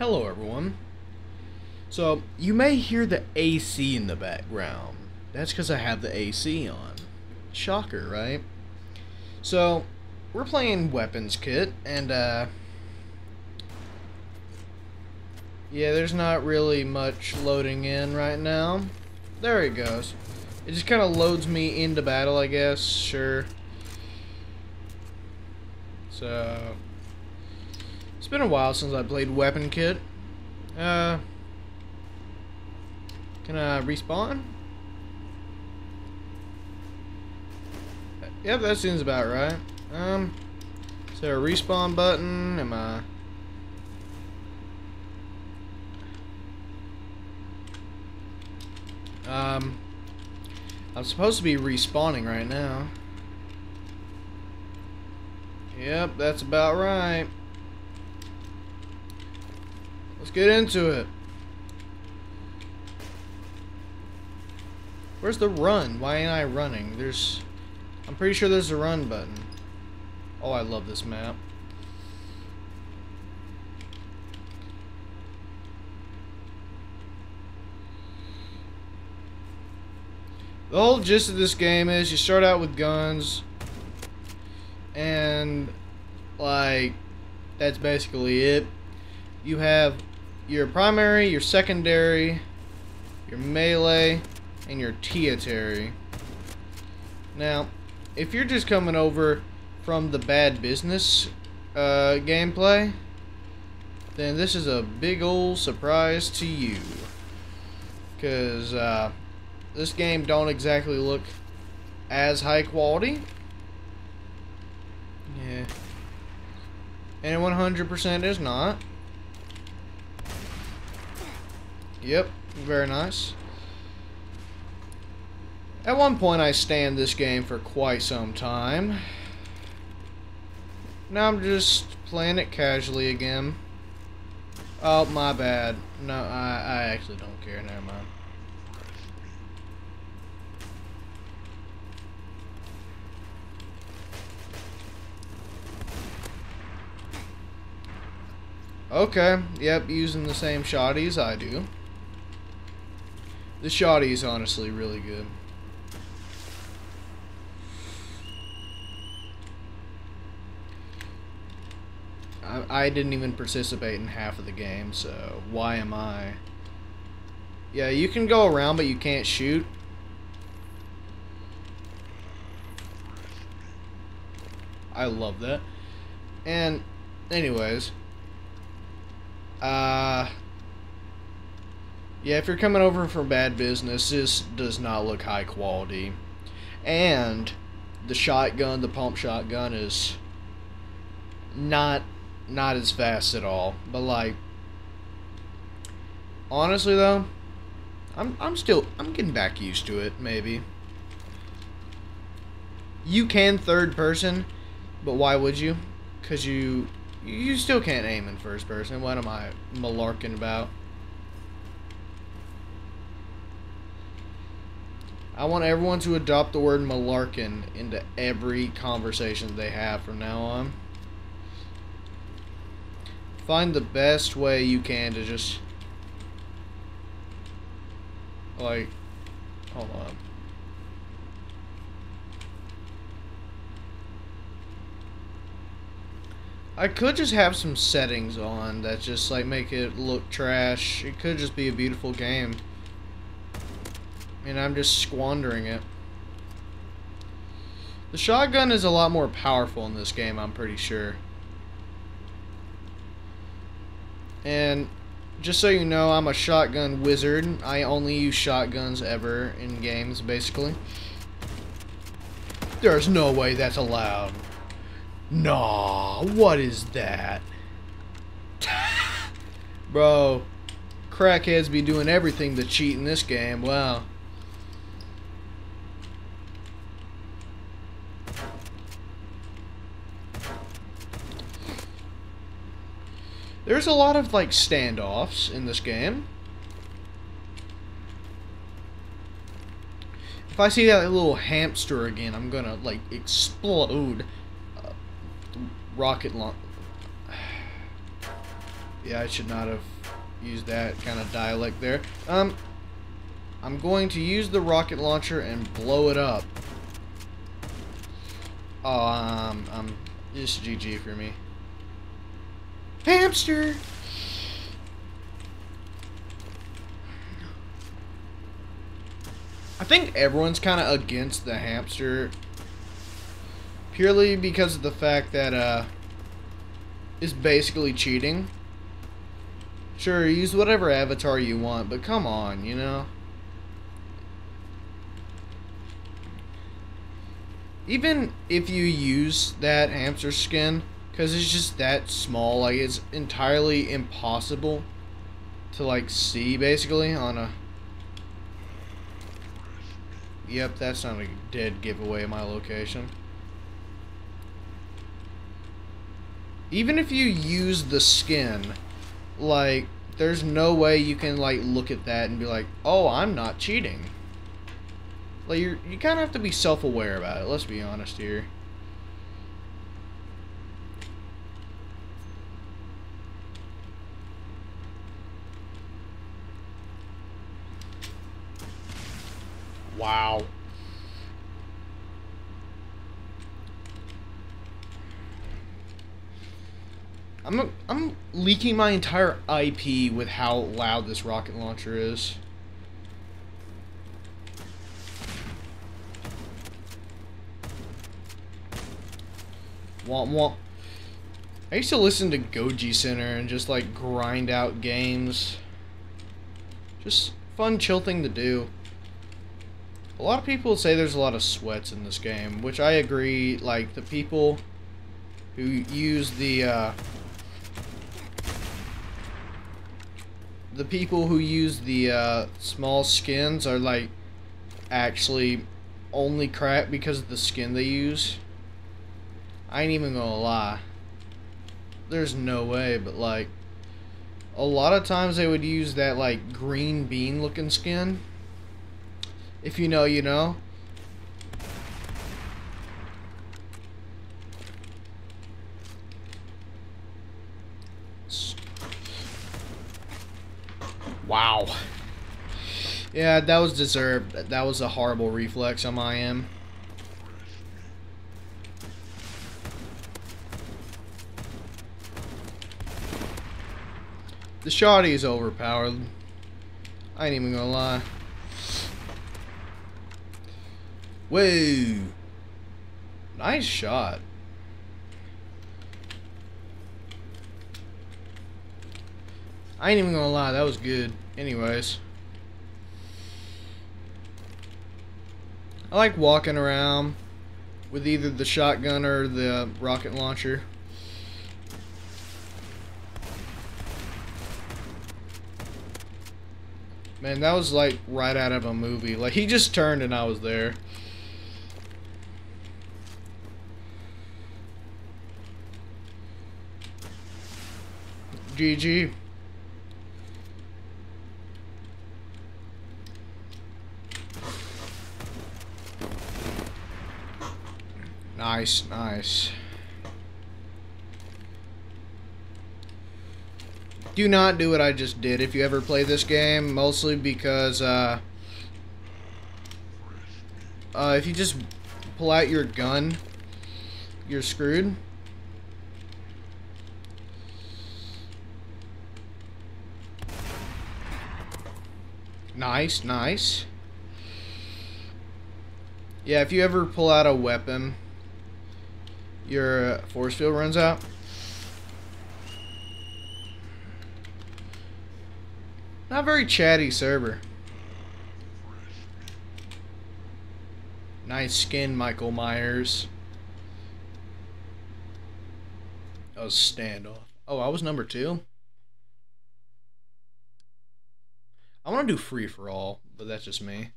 Hello, everyone. So, you may hear the AC in the background. That's because I have the AC on. Shocker, right? So, we're playing Weapons Kit, and, uh... Yeah, there's not really much loading in right now. There it goes. It just kind of loads me into battle, I guess. Sure. So... It's been a while since I played Weapon Kit. Uh... Can I respawn? Yep, that seems about right. Um, is there a respawn button? Am I... Um, I'm supposed to be respawning right now. Yep, that's about right. Let's get into it. Where's the run? Why ain't I running? There's... I'm pretty sure there's a run button. Oh, I love this map. The whole gist of this game is you start out with guns and like that's basically it. You have your primary, your secondary, your melee, and your tertiary. Now, if you're just coming over from the bad business uh, gameplay, then this is a big old surprise to you. Because uh, this game don't exactly look as high quality. Yeah. And 100% is not. Yep, very nice. At one point I stand this game for quite some time. Now I'm just playing it casually again. Oh, my bad. No, I, I actually don't care. Never mind. Okay, yep, using the same shotties I do. The shoddy is honestly really good. I, I didn't even participate in half of the game, so why am I? Yeah, you can go around, but you can't shoot. I love that. And, anyways, uh, yeah, if you're coming over from bad business, this does not look high quality. And the shotgun, the pump shotgun, is not not as fast at all. But like honestly though, I'm I'm still I'm getting back used to it, maybe. You can third person, but why would you? Cause you you still can't aim in first person. What am I malarking about? I want everyone to adopt the word malarkin into every conversation they have from now on. Find the best way you can to just... Like... Hold on. I could just have some settings on that just like make it look trash. It could just be a beautiful game. And I'm just squandering it. The shotgun is a lot more powerful in this game, I'm pretty sure. And just so you know, I'm a shotgun wizard. I only use shotguns ever in games, basically. There's no way that's allowed. Nah, what is that? Bro, crackheads be doing everything to cheat in this game. Wow. There's a lot of, like, standoffs in this game. If I see that little hamster again, I'm gonna, like, explode. Uh, rocket launch. Yeah, I should not have used that kind of dialect there. Um, I'm going to use the rocket launcher and blow it up. Oh, um, um, just GG for me. Hamster! I think everyone's kind of against the hamster purely because of the fact that uh it's basically cheating. Sure, use whatever avatar you want, but come on, you know? Even if you use that hamster skin, because it's just that small, like, it's entirely impossible to, like, see, basically, on a... Yep, that's not a dead giveaway of my location. Even if you use the skin like there's no way you can like look at that and be like, "Oh, I'm not cheating." Like you you kind of have to be self-aware about it. Let's be honest here. Wow. I'm I'm leaking my entire IP with how loud this rocket launcher is. Womp womp. I used to listen to Goji Center and just like grind out games. Just fun, chill thing to do. A lot of people say there's a lot of sweats in this game, which I agree. Like the people who use the uh, the people who use the uh, small skins are like actually only crap because of the skin they use. I ain't even gonna lie. There's no way, but like a lot of times they would use that like green bean looking skin. If you know, you know. Wow. Yeah, that was deserved. That was a horrible reflex on my end. The shoddy is overpowered. I ain't even gonna lie. Whoa. Nice shot. I ain't even gonna lie, that was good. Anyways. I like walking around with either the shotgun or the rocket launcher. Man, that was like right out of a movie. Like he just turned and I was there. GG. Nice, nice. Do not do what I just did if you ever play this game, mostly because, uh, uh, if you just pull out your gun, you're screwed. Nice, nice. Yeah, if you ever pull out a weapon, your uh, force field runs out. Not very chatty server. Nice skin, Michael Myers. That was standoff. Oh, I was number two? I want to do free for all, but that's just me.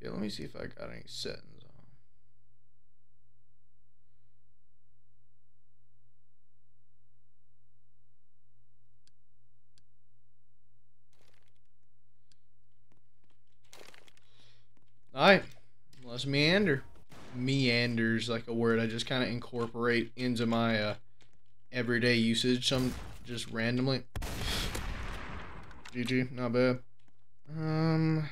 Yeah, let me see if I got any settings on. Alright, let's meander. meanders like a word I just kind of incorporate into my uh, everyday usage. Some just randomly. GG, not bad. Um.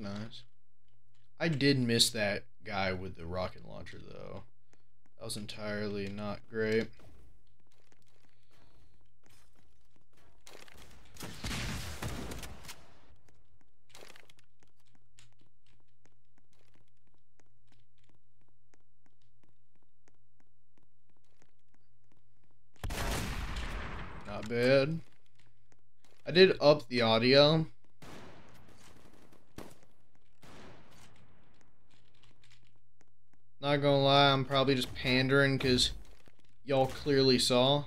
Nice. I did miss that guy with the rocket launcher, though. That was entirely not great. Not bad. I did up the audio. Not gonna lie, I'm probably just pandering because y'all clearly saw.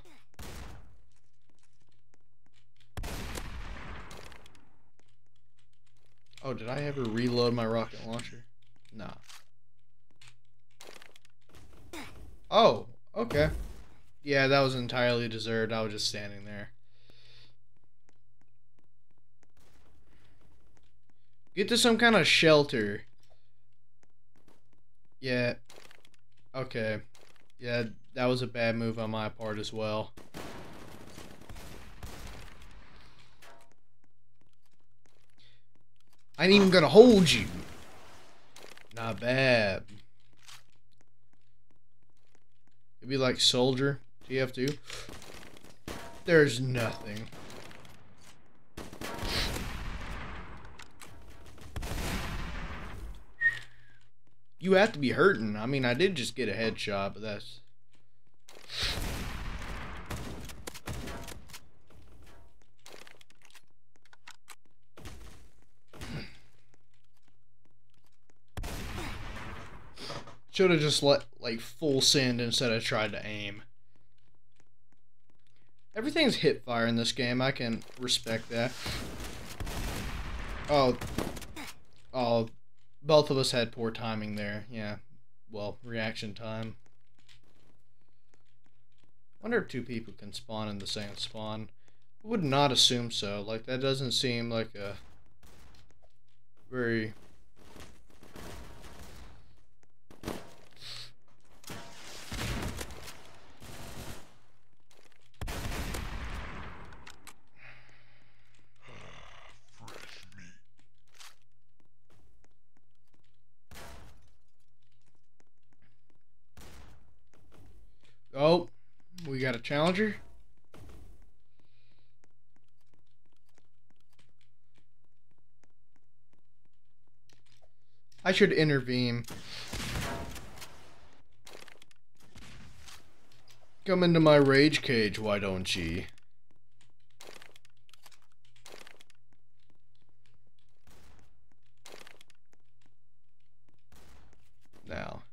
Oh, did I ever reload my rocket launcher? Nah. Oh, okay. Yeah, that was entirely deserved. I was just standing there. Get to some kind of shelter. Yeah. Okay. Yeah, that was a bad move on my part as well. I ain't even gonna hold you. Not bad. It'd be like soldier. TF2. There's nothing. You have to be hurting. I mean, I did just get a headshot, but that's... Should have just let, like, full send instead of tried to aim. Everything's hip fire in this game. I can respect that. Oh. Oh, both of us had poor timing there. Yeah. Well, reaction time. Wonder if two people can spawn in the same spawn. I would not assume so. Like, that doesn't seem like a very Oh, we got a challenger. I should intervene. Come into my rage cage, why don't ye? Now.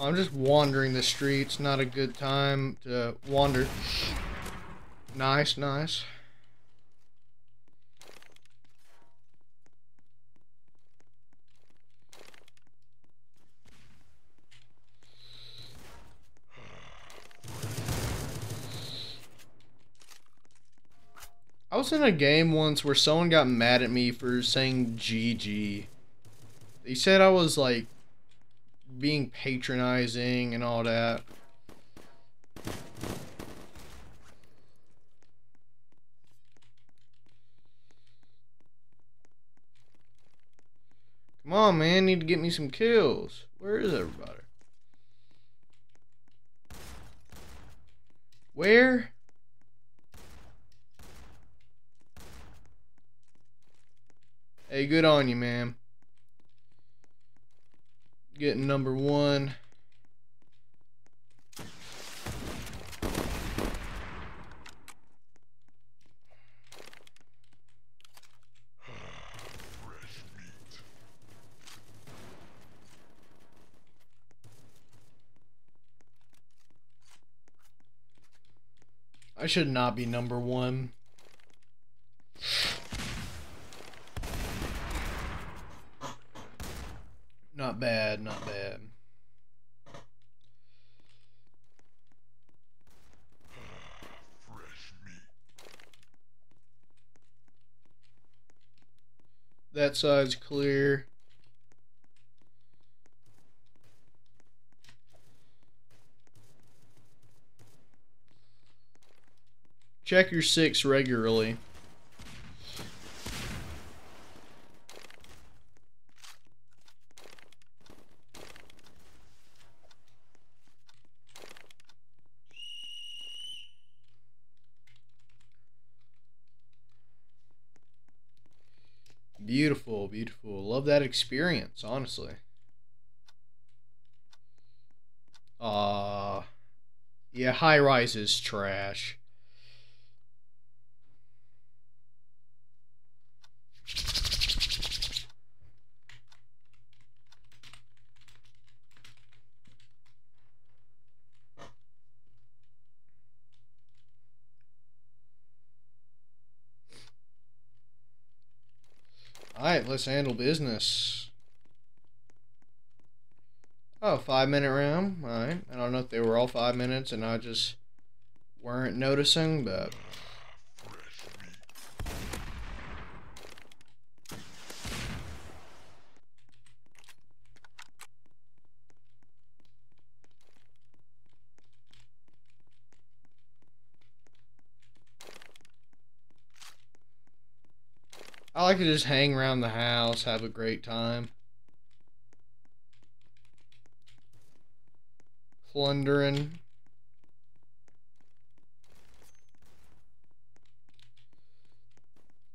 I'm just wandering the streets. Not a good time to wander. Nice, nice. I was in a game once where someone got mad at me for saying GG. They said I was like being patronizing and all that. Come on, man. Need to get me some kills. Where is everybody? Where? Hey, good on you, man getting number one. I should not be number one. Not bad, not bad. That side's clear. Check your six regularly. Beautiful, beautiful. Love that experience, honestly. Uh yeah, high rise is trash. Alright, let's handle business. Oh, five minute round. Alright. I don't know if they were all five minutes and I just weren't noticing, but. I like to just hang around the house, have a great time. Plundering.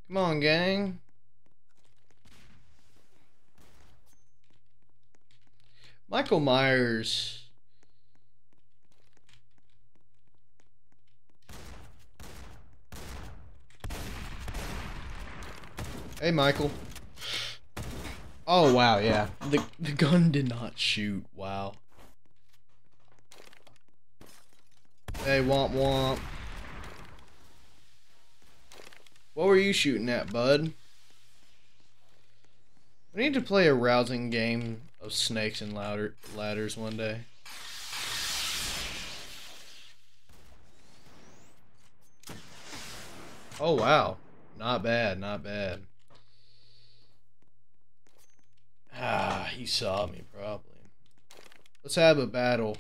Come on, gang. Michael Myers Hey, Michael. Oh, wow, yeah. The, the gun did not shoot. Wow. Hey, womp womp. What were you shooting at, bud? We need to play a rousing game of snakes and ladder ladders one day. Oh, wow. Not bad, not bad. Ah, he saw me probably. Let's have a battle.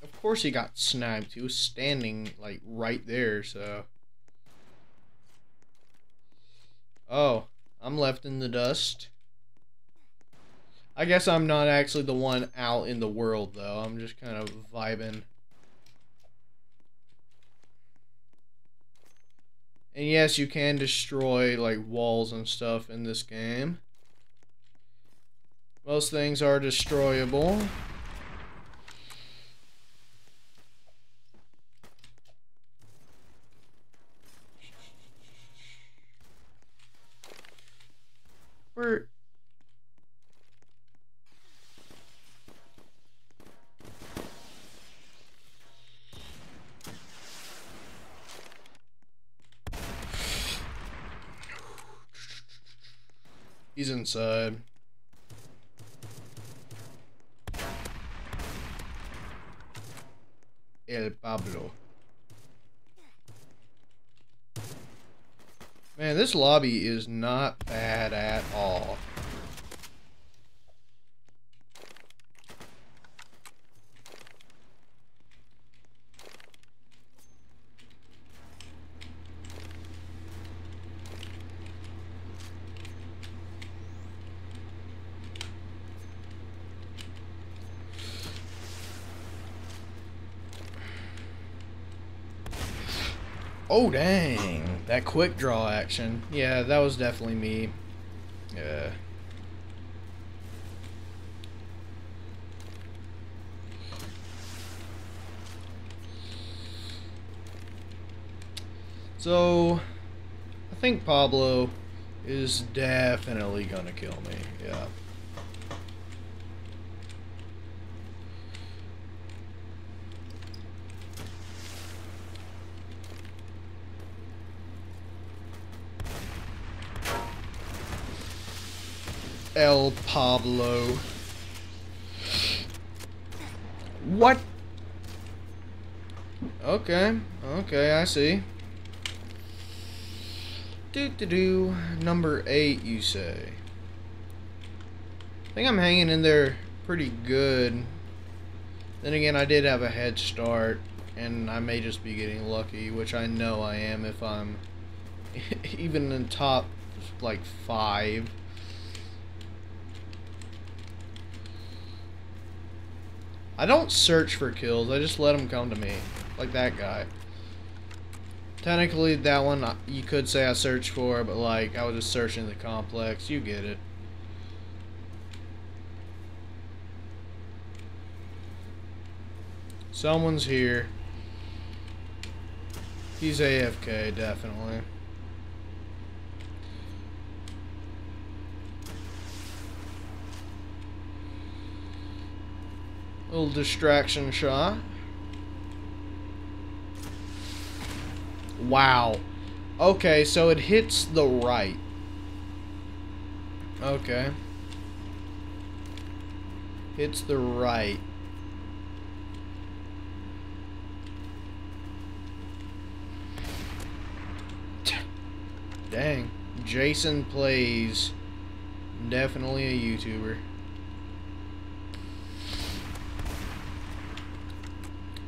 Of course he got sniped. He was standing like right there, so. Oh. I'm left in the dust. I guess I'm not actually the one out in the world, though. I'm just kind of vibing. And yes, you can destroy, like, walls and stuff in this game. Most things are destroyable. He's inside. El Pablo. Man, this lobby is not bad at all. Oh, dang. That quick draw action. Yeah, that was definitely me. Yeah. So, I think Pablo is definitely gonna kill me. Yeah. El Pablo. What? Okay, okay, I see. Do do do. Number eight, you say? I think I'm hanging in there pretty good. Then again, I did have a head start, and I may just be getting lucky, which I know I am if I'm even in top like five. I don't search for kills, I just let them come to me. Like that guy. Technically, that one uh, you could say I searched for, but like, I was just searching the complex. You get it. Someone's here. He's AFK, definitely. Little distraction shot. Wow. Okay, so it hits the right. Okay. Hits the right. Dang. Jason plays. Definitely a YouTuber.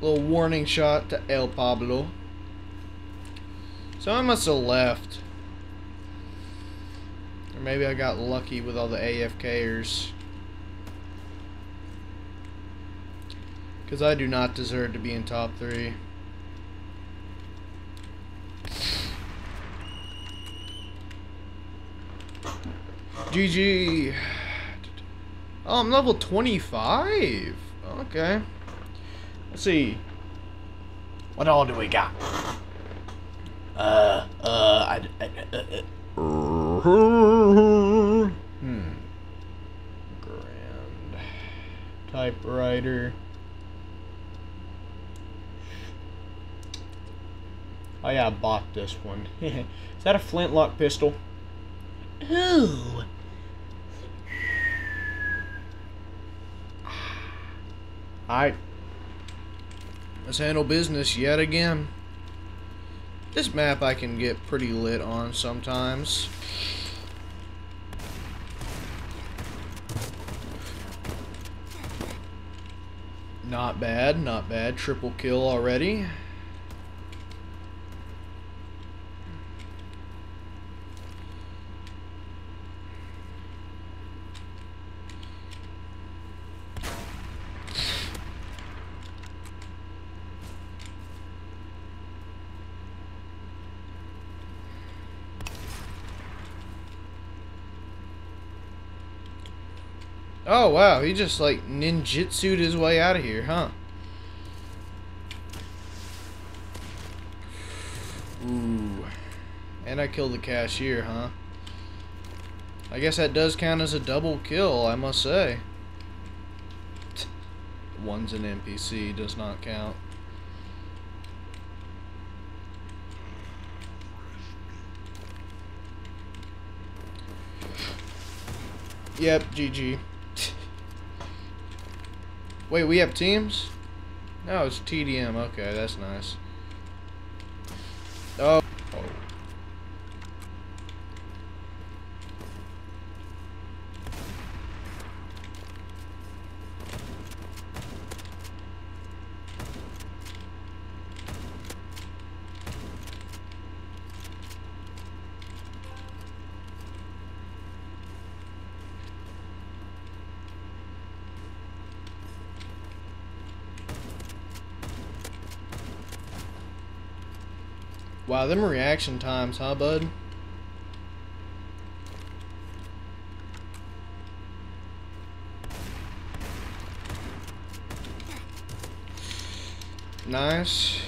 Little warning shot to El Pablo. So I must have left. Or maybe I got lucky with all the AFKers. Because I do not deserve to be in top three. GG. Oh, I'm level 25. Okay. Let's see. What all do we got? Uh, uh, I, I, uh, uh. Hmm. Grand. Typewriter. Oh yeah, I bought this one. Is that a flintlock pistol? Ooh. Alright. Let's handle business yet again. This map I can get pretty lit on sometimes. Not bad, not bad. Triple kill already. Oh wow, he just like ninjutsu'd his way out of here, huh? Ooh. And I killed the cashier, huh? I guess that does count as a double kill, I must say. One's an NPC, does not count. Yep, GG. Wait, we have teams? No, it's TDM. Okay, that's nice. Oh. oh. Them reaction times, huh, bud? Nice.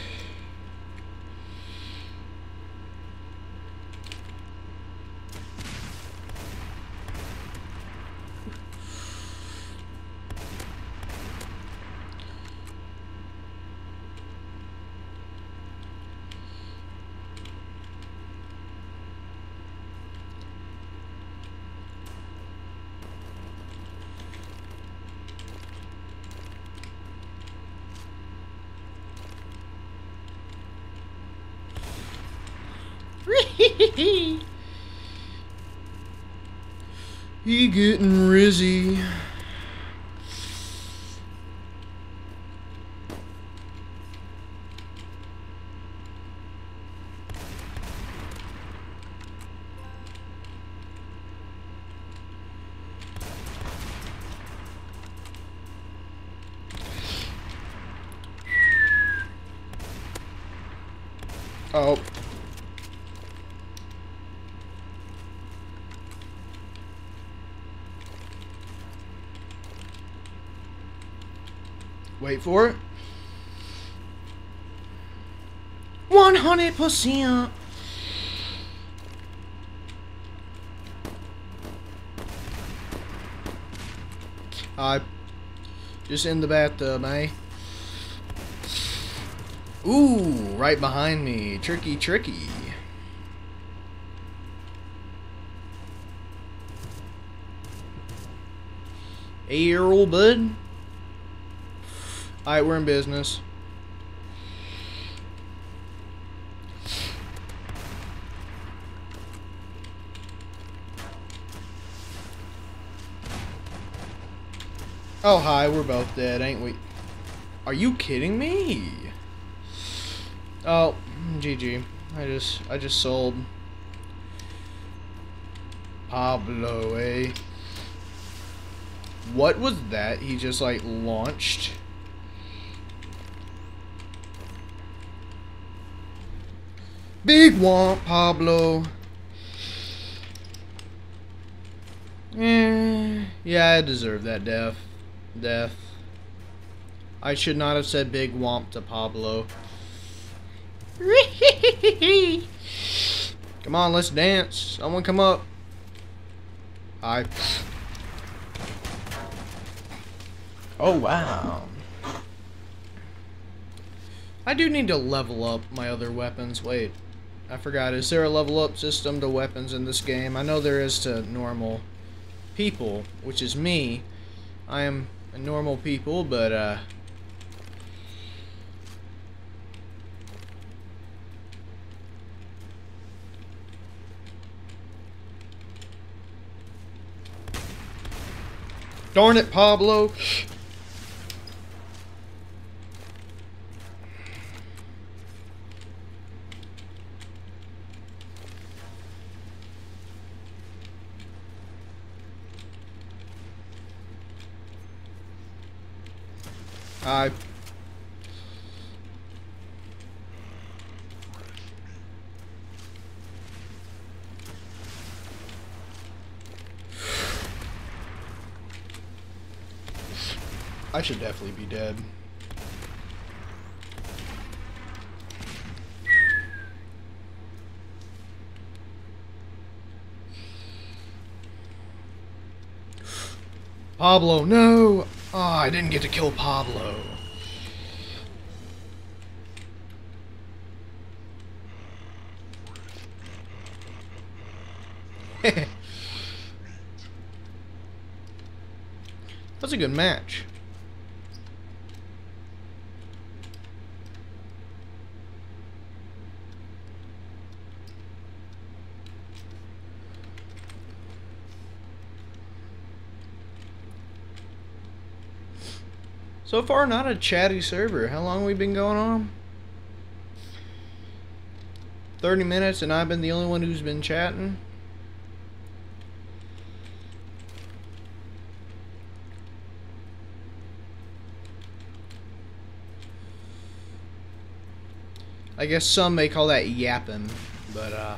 He getting rizzy. Oh. Wait for it. 100%. I just in the bathtub, eh? Ooh, right behind me. Tricky, tricky. Hey, old bud. Alright, we're in business. Oh, hi, we're both dead, ain't we? Are you kidding me? Oh, GG. I just, I just sold Pablo, eh? What was that? He just, like, launched? Big womp, Pablo. Eh, yeah, I deserve that death. Death. I should not have said big womp to Pablo. come on, let's dance. Someone come up. Hi. Oh, wow. I do need to level up my other weapons. Wait. I forgot. Is there a level up system to weapons in this game? I know there is to normal people, which is me. I am a normal people, but, uh... Darn it, Pablo! Hi. I should definitely be dead. Pablo, no! Oh, I didn't get to kill Pablo. That's a good match. So far, not a chatty server. How long we been going on? 30 minutes and I've been the only one who's been chatting? I guess some may call that yapping, but uh,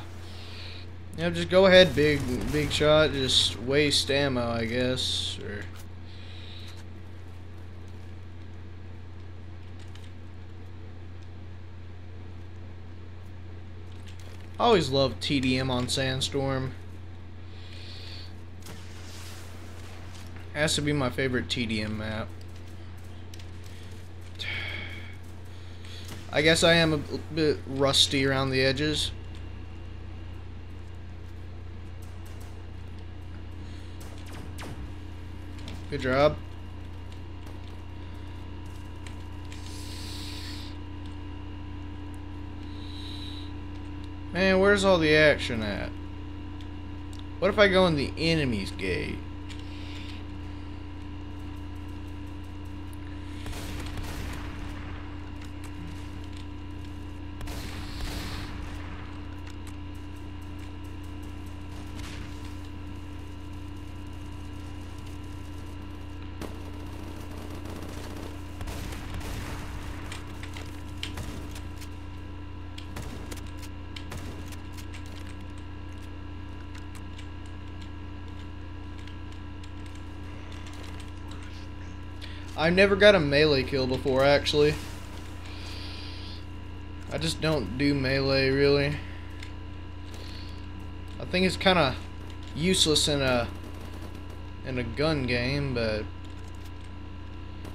yeah, just go ahead, big big shot. Just waste ammo, I guess, or. I always loved TDM on Sandstorm. Has to be my favorite TDM map. I guess I am a bit rusty around the edges. Good job. Man, where's all the action at? What if I go in the enemy's gate? I've never got a melee kill before, actually. I just don't do melee, really. I think it's kind of useless in a in a gun game, but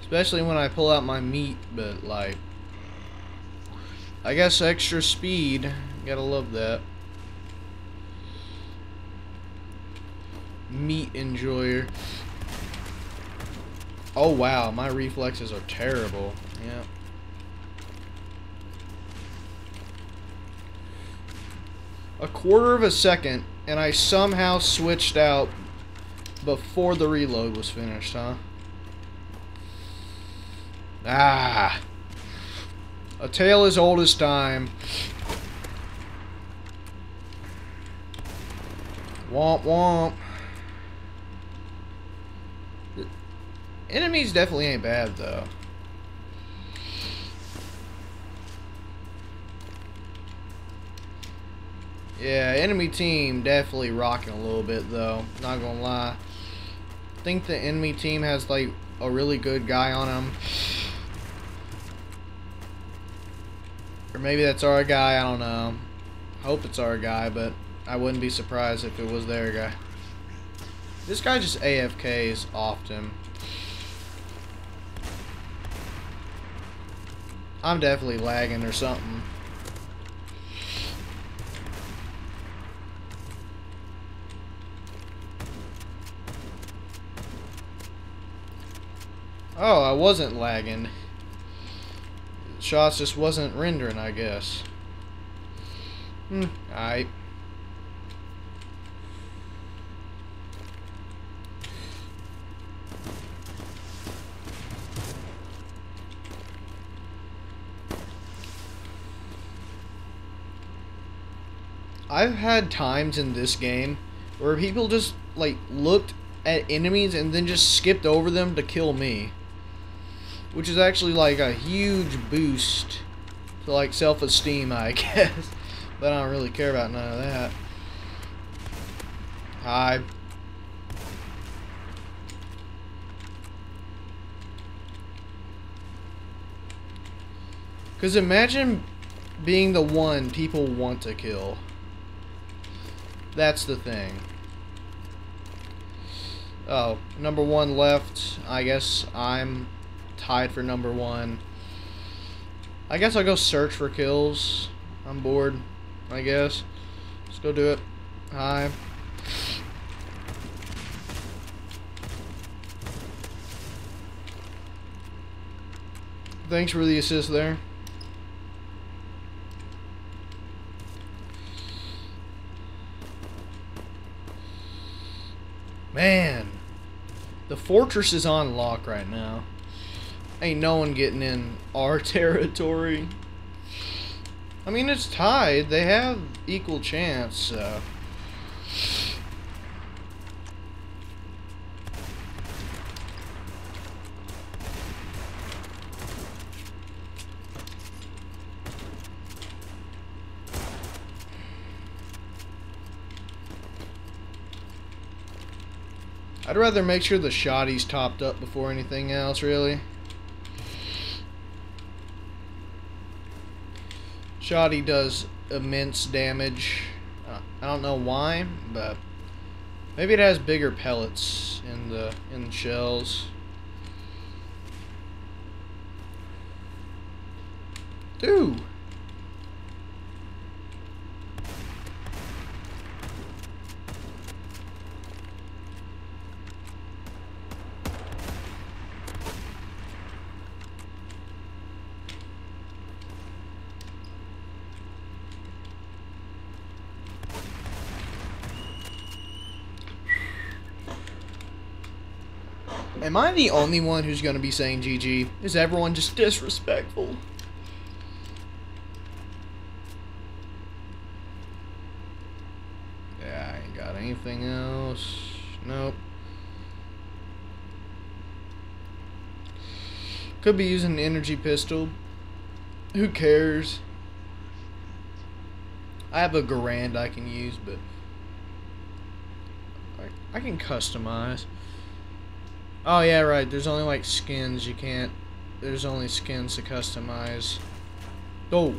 especially when I pull out my meat, but like I guess extra speed, gotta love that. Meat enjoyer. Oh wow, my reflexes are terrible. Yeah. A quarter of a second, and I somehow switched out before the reload was finished, huh? Ah. A tale as old as time. Womp womp. Enemies definitely ain't bad, though. Yeah, enemy team definitely rocking a little bit, though. Not gonna lie. I think the enemy team has, like, a really good guy on them. Or maybe that's our guy, I don't know. Hope it's our guy, but I wouldn't be surprised if it was their guy. This guy just AFKs often. I'm definitely lagging or something. Oh, I wasn't lagging. Shots just wasn't rendering, I guess. Hmm, alright. I've had times in this game where people just like looked at enemies and then just skipped over them to kill me. Which is actually like a huge boost to like self-esteem, I guess. But I don't really care about none of that. Hi. Because imagine being the one people want to kill. That's the thing. Oh, number one left. I guess I'm tied for number one. I guess I'll go search for kills. I'm bored, I guess. Let's go do it. Hi. Thanks for the assist there. Man, the fortress is on lock right now. Ain't no one getting in our territory. I mean, it's tied. They have equal chance, so... I'd rather make sure the shoddy's topped up before anything else, really. Shoddy does immense damage. Uh, I don't know why, but maybe it has bigger pellets in the in the shells. Dude. Am I the only one who's gonna be saying GG? Is everyone just disrespectful? Yeah, I ain't got anything else. Nope. Could be using an energy pistol. Who cares? I have a Garand I can use, but I, I can customize. Oh yeah, right. There's only like skins. You can't. There's only skins to customize. Oh.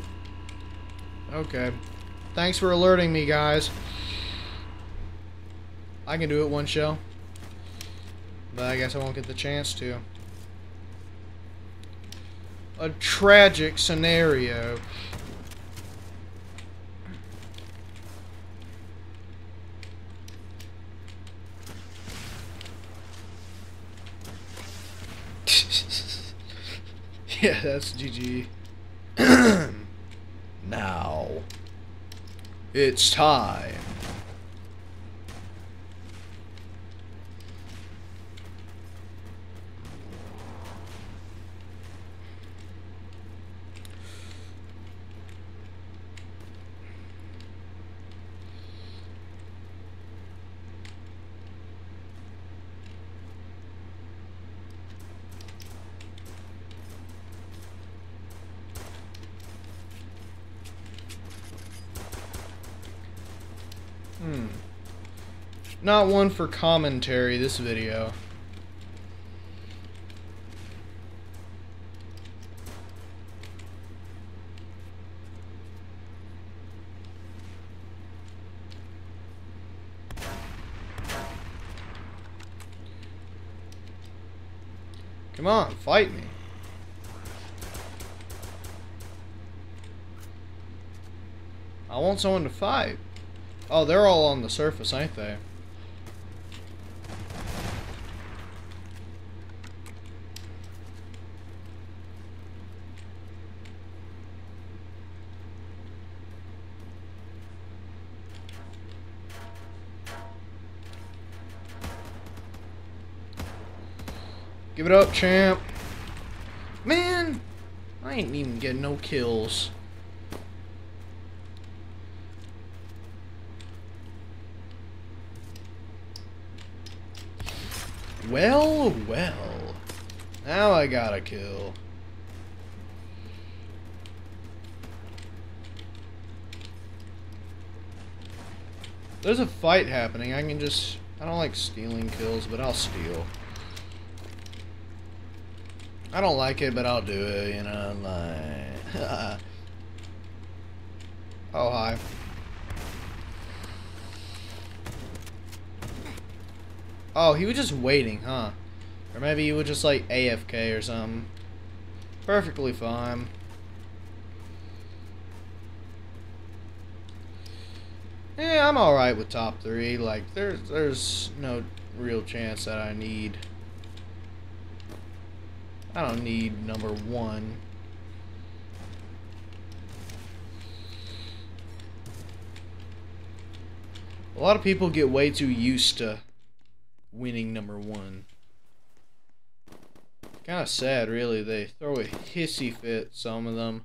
Okay. Thanks for alerting me, guys. I can do it one shell. But I guess I won't get the chance to. A tragic scenario. yeah, that's GG. now, it's time. Hmm. Not one for commentary, this video. Come on, fight me. I want someone to fight. Oh, they're all on the surface, ain't they? It up, champ. Man, I ain't even getting no kills. Well, well. Now I got a kill. There's a fight happening. I can just... I don't like stealing kills, but I'll steal. I don't like it, but I'll do it, you know, like... oh, hi. Oh, he was just waiting, huh? Or maybe he was just like AFK or something. Perfectly fine. Yeah, I'm alright with top three. Like, there's, there's no real chance that I need... I don't need number one. A lot of people get way too used to winning number one. Kind of sad, really. They throw a hissy fit, some of them,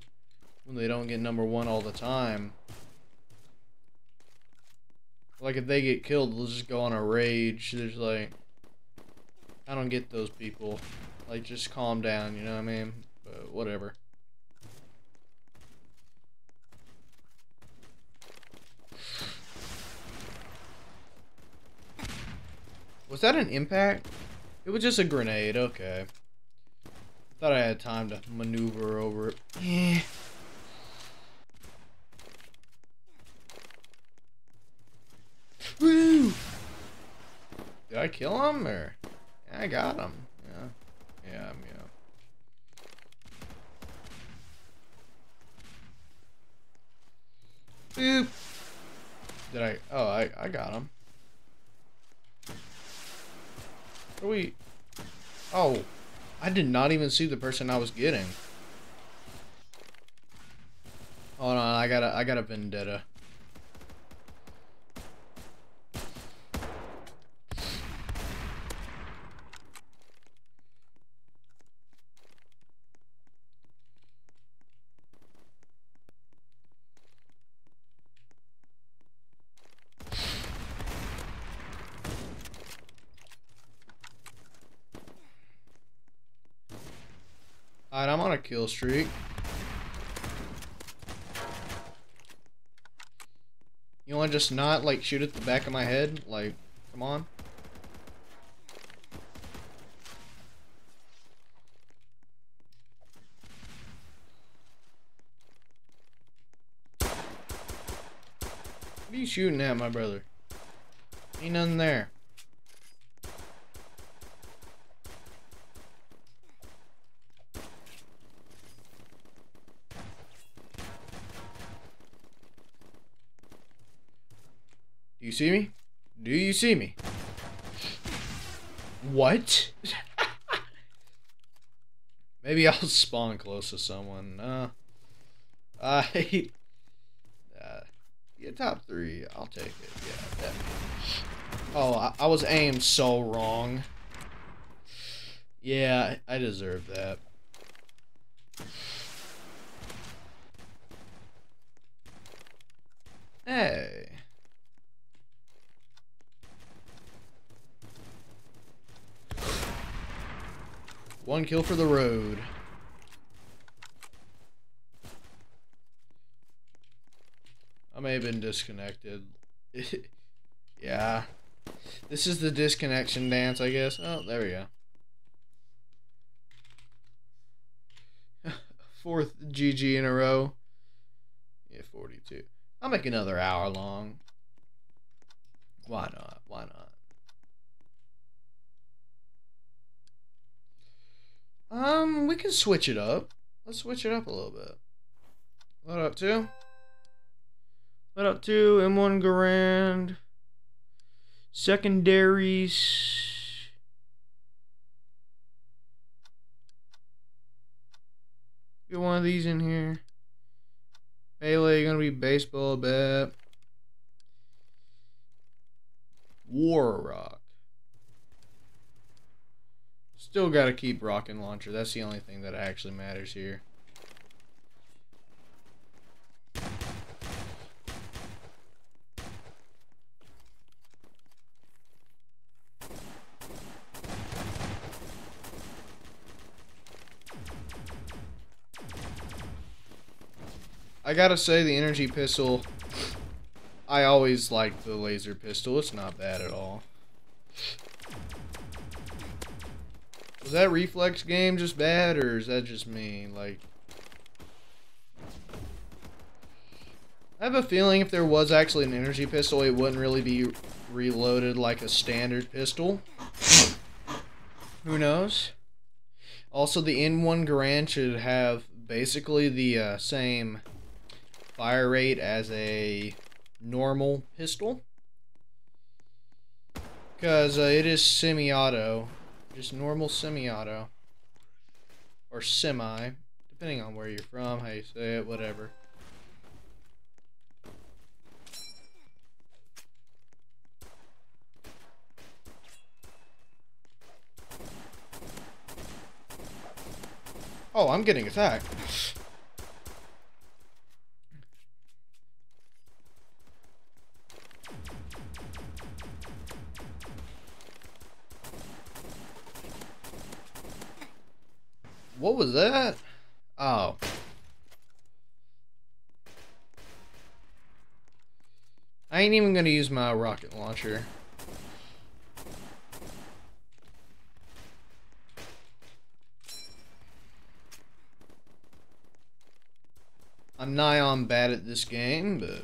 when they don't get number one all the time. Like, if they get killed, they'll just go on a rage. There's like... I don't get those people. Like, just calm down, you know what I mean? But whatever. Was that an impact? It was just a grenade, okay. Thought I had time to maneuver over it. Eh. Woo! Did I kill him or? I got him. Yeah. Yeah, yeah. Boop. Did I? Oh, I, I got him. are we? Oh, I did not even see the person I was getting. Hold on, I got a, I got a vendetta. Kill streak. You wanna just not, like, shoot at the back of my head? Like, come on. What are you shooting at, my brother? Ain't nothing there. See me? Do you see me? What? Maybe I'll spawn close to someone. Uh, I Yeah, top three. I'll take it. Yeah. Oh, I, I was aimed so wrong. Yeah, I deserve that. Hey. One kill for the road. I may have been disconnected. yeah. This is the disconnection dance, I guess. Oh, there we go. Fourth GG in a row. Yeah, 42. I'll make another hour long. Why not? Why not? Um, we can switch it up. Let's switch it up a little bit. What up to? What up to M1 Garand? Secondaries. Get one of these in here. Melee gonna be baseball bat. War rock. Still gotta keep rocket launcher. That's the only thing that actually matters here. I gotta say, the energy pistol, I always liked the laser pistol. It's not bad at all. That reflex game just bad, or is that just me? Like, I have a feeling if there was actually an energy pistol, it wouldn't really be reloaded like a standard pistol. Who knows? Also, the M1 Garand should have basically the uh, same fire rate as a normal pistol. Because uh, it is semi-auto. Just normal semi-auto. Or semi. Depending on where you're from, how you say it, whatever. Oh, I'm getting attacked. What was that? Oh. I ain't even gonna use my rocket launcher. I'm nigh on bad at this game, but...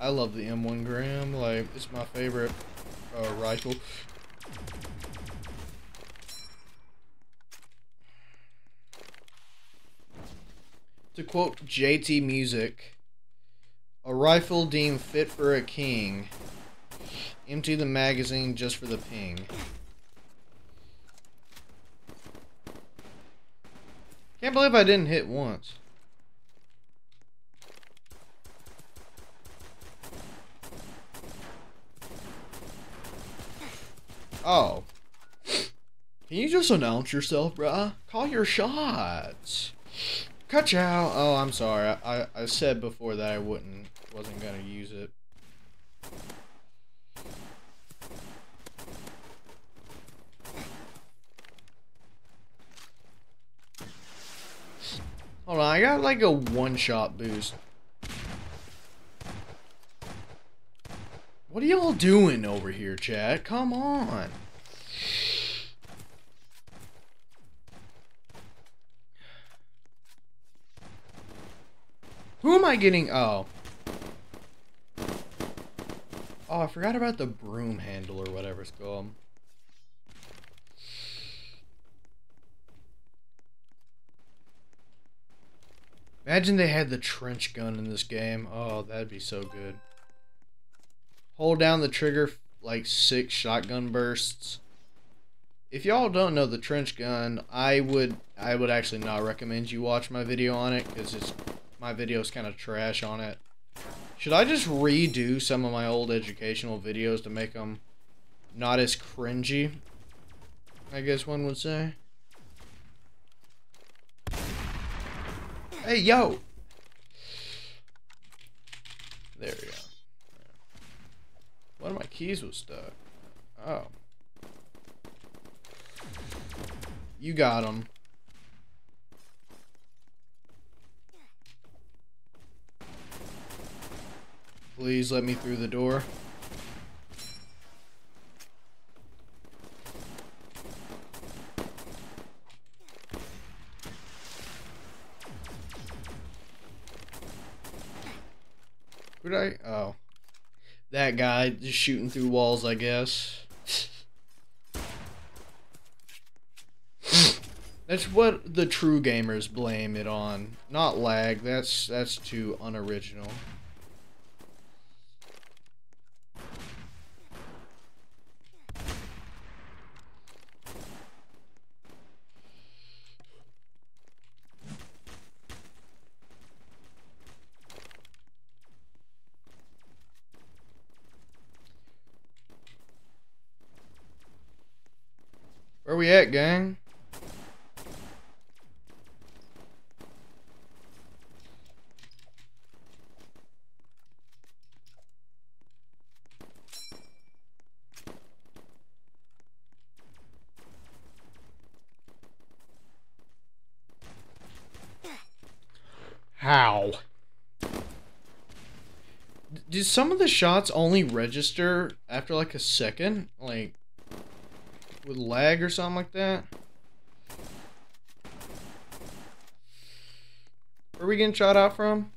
I love the M1 Garand, like, it's my favorite uh, rifle. To quote JT Music, a rifle deemed fit for a king. Empty the magazine just for the ping. Can't believe I didn't hit once. Oh. Can you just announce yourself, bruh? Call your shots. Catch out. Oh, I'm sorry. I, I, I said before that I wouldn't, wasn't gonna use it. Hold on, I got like a one-shot boost. What are y'all doing over here, chat? Come on. Who am I getting? Oh. Oh, I forgot about the broom handle or whatever it's called. Imagine they had the trench gun in this game. Oh, that'd be so good. Hold down the trigger like six shotgun bursts. If y'all don't know the trench gun, I would I would actually not recommend you watch my video on it because it's my video is kind of trash on it. Should I just redo some of my old educational videos to make them not as cringy? I guess one would say. Hey, yo! There we go. One of my keys was stuck. Oh. You got him. Please let me through the door. Who did I? Oh. That guy just shooting through walls, I guess. That's what the true gamers blame it on. Not lag. That's that's too unoriginal. Where gang? How? Do some of the shots only register after like a second? Like, with lag or something like that? Where are we getting shot out from?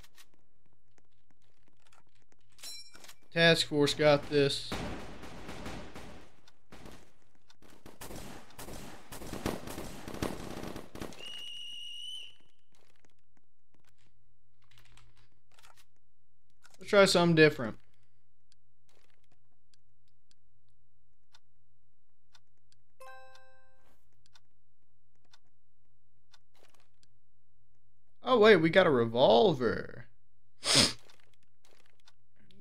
Task Force got this. Let's try something different. Oh, wait, we got a revolver.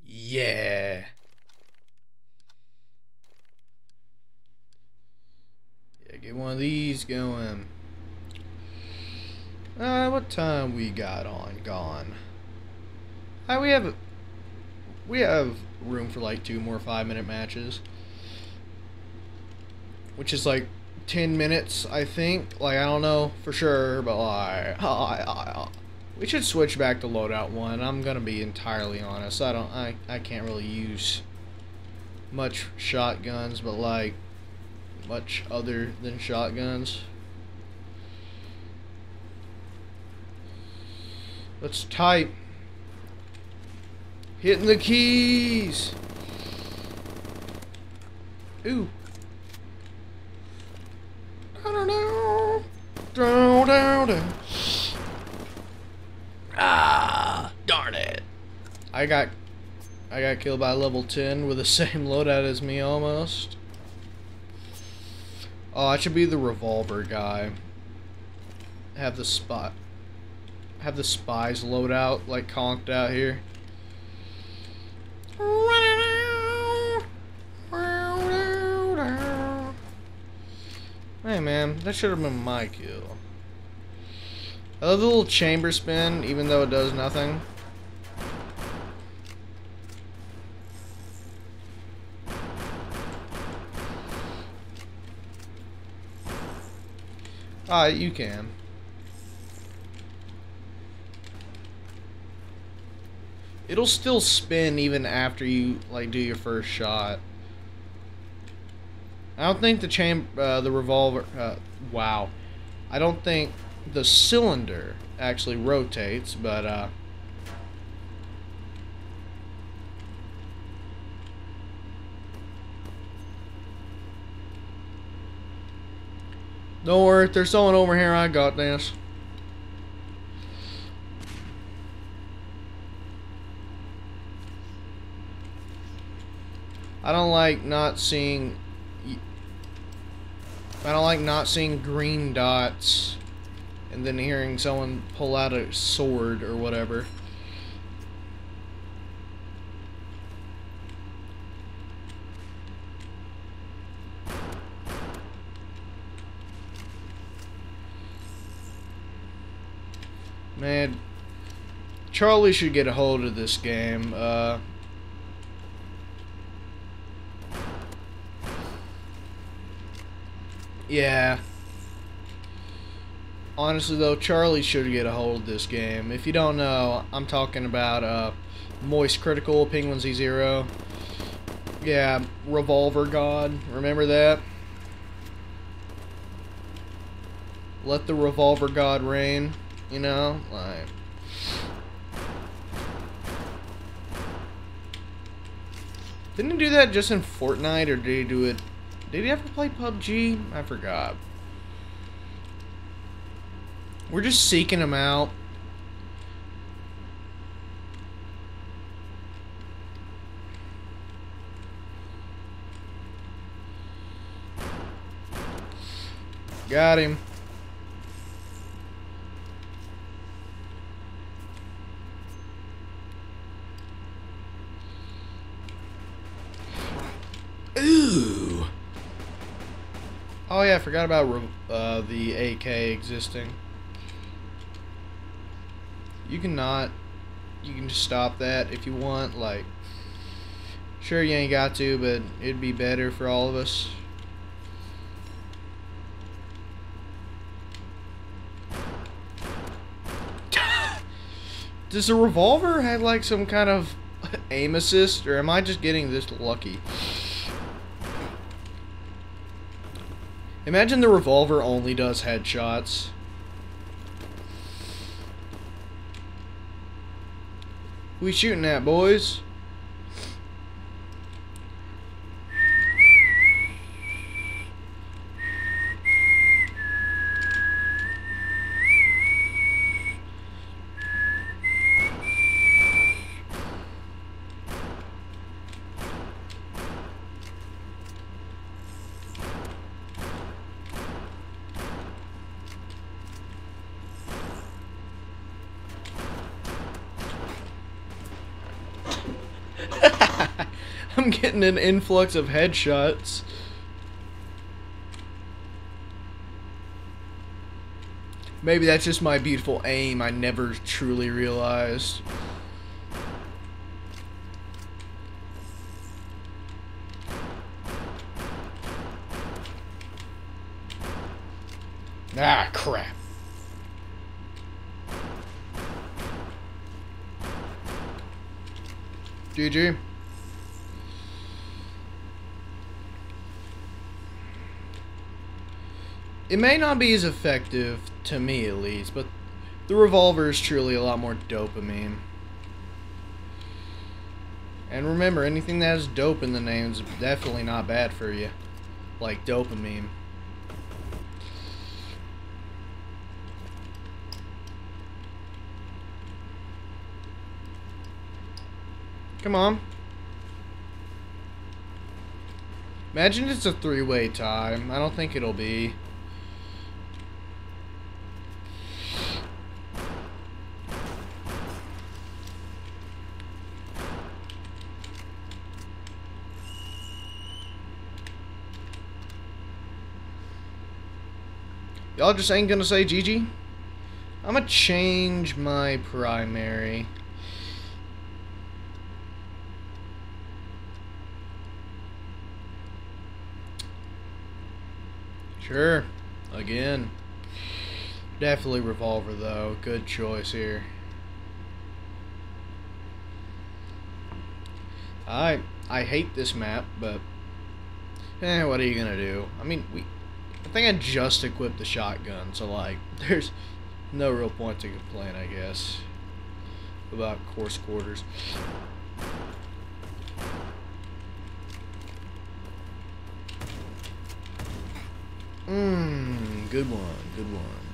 yeah. Yeah, get one of these going. Uh, what time we got on gone? Uh, we have we have room for like two more five minute matches, which is like 10 minutes, I think. Like, I don't know for sure, but like, I, I, we should switch back to loadout one. I'm gonna be entirely honest. I don't, I, I can't really use much shotguns, but like, much other than shotguns. Let's type. Hitting the keys. Ooh. Ah, darn it. I got I got killed by level 10 with the same loadout as me almost. Oh, I should be the revolver guy. Have the spot. Have the spies loadout like conked out here. Hey man, that should have been my kill. I love the little chamber spin, even though it does nothing. Ah, you can. It'll still spin even after you like do your first shot. I don't think the chamber, uh, the revolver. Uh, wow, I don't think the cylinder actually rotates, but uh, Don't worry, if there's someone over here. I got this. I don't like not seeing. I don't like not seeing green dots and then hearing someone pull out a sword or whatever. Man, Charlie should get a hold of this game. Uh, yeah. Honestly, though, Charlie should get a hold of this game. If you don't know, I'm talking about uh, Moist Critical, Penguin Z0. Yeah, Revolver God. Remember that? Let the Revolver God reign. You know, like. Didn't he do that just in Fortnite, or did he do it? Did he ever play PUBG? I forgot. We're just seeking him out. Got him. I forgot about uh, the AK existing. You cannot. You can just stop that if you want. Like, sure you ain't got to, but it'd be better for all of us. Does the revolver have like some kind of aim assist, or am I just getting this lucky? Imagine the revolver only does headshots. We shooting at, boys? An influx of headshots. Maybe that's just my beautiful aim I never truly realized. Ah, crap. GG. It may not be as effective, to me at least, but the revolver is truly a lot more dopamine. And remember, anything that has dope in the name is definitely not bad for you. Like dopamine. Come on. Imagine it's a three-way tie. I don't think it'll be. Y'all just ain't gonna say GG? I'm gonna change my primary. Sure. Again. Definitely revolver though. Good choice here. I I hate this map, but eh, what are you gonna do? I mean, we I think I just equipped the shotgun, so like, there's no real point to complain, I guess, about course quarters. Mmm, good one, good one.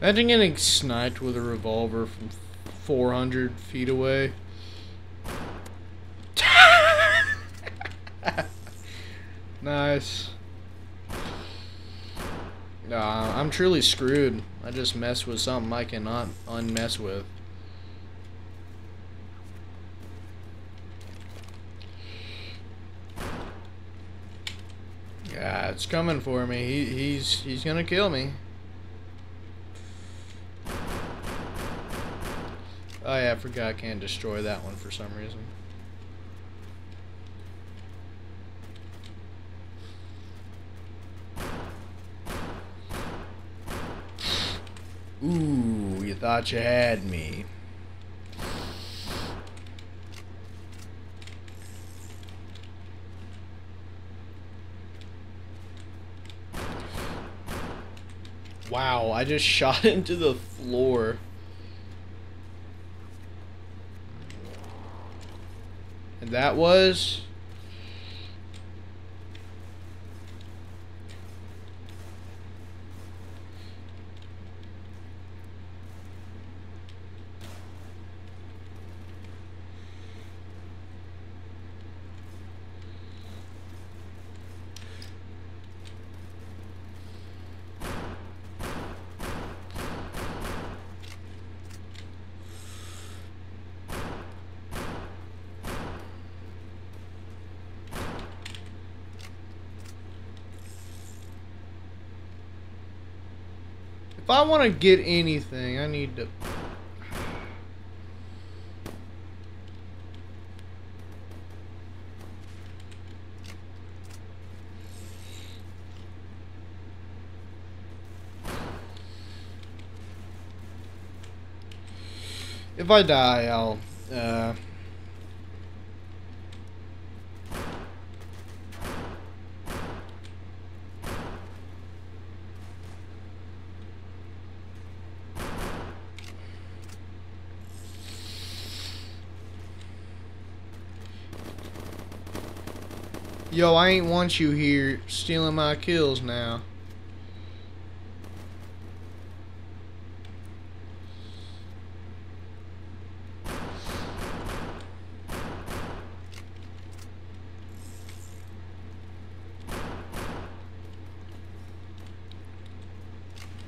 Imagine getting sniped with a revolver from 400 feet away. nice. Nah, I'm truly screwed. I just mess with something I cannot unmess with. Yeah, it's coming for me. He, he's he's gonna kill me. I forgot I can't destroy that one for some reason. Ooh, you thought you had me. Wow, I just shot into the floor. That was... If I want to get anything, I need to... If I die, I'll... Uh... Yo, I ain't want you here stealing my kills now.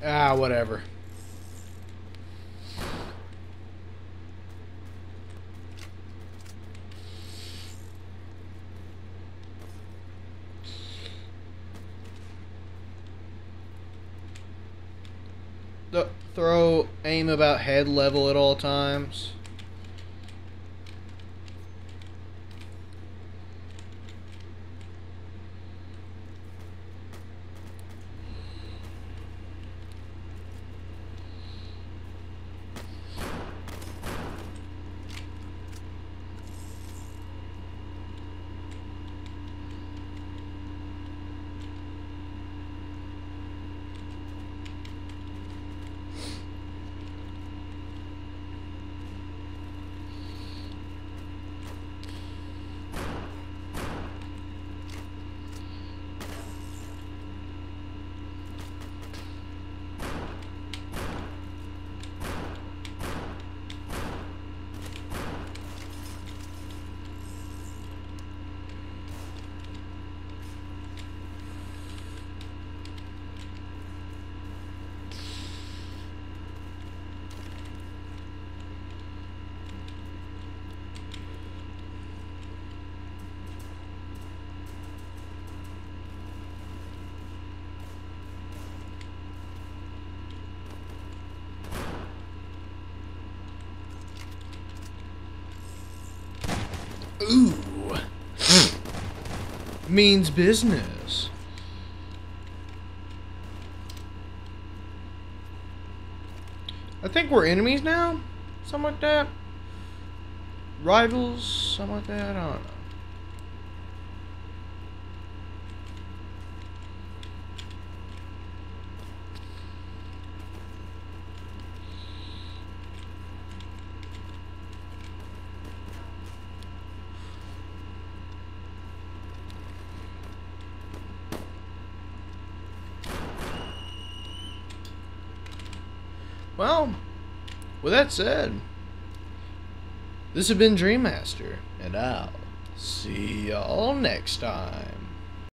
Ah, whatever. Th throw aim about head level at all times. Ooh. Means business. I think we're enemies now? Something like that? Rivals? Something like that? I don't know. Well, with that said, this has been DreamMaster, and I'll see y'all next time.